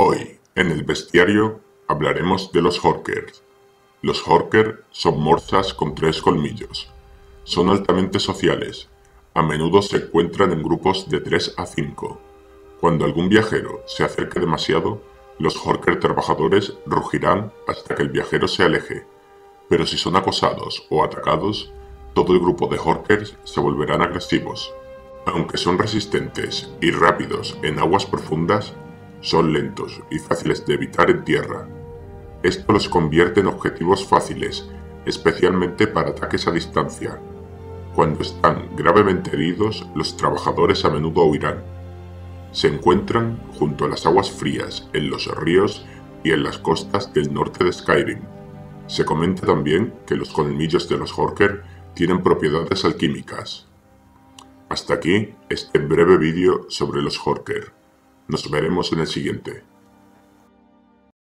Hoy, en el bestiario, hablaremos de los Horkers. Los Horker son morsas con tres colmillos. Son altamente sociales. A menudo se encuentran en grupos de 3 a 5. Cuando algún viajero se acerque demasiado, los Horker trabajadores rugirán hasta que el viajero se aleje. Pero si son acosados o atacados, todo el grupo de Horkers se volverán agresivos. Aunque son resistentes y rápidos en aguas profundas, son lentos y fáciles de evitar en tierra. Esto los convierte en objetivos fáciles, especialmente para ataques a distancia. Cuando están gravemente heridos, los trabajadores a menudo huirán. Se encuentran junto a las aguas frías, en los ríos y en las costas del norte de Skyrim. Se comenta también que los colmillos de los Horker tienen propiedades alquímicas. Hasta aquí este breve vídeo sobre los Horker. Nos veremos en el siguiente.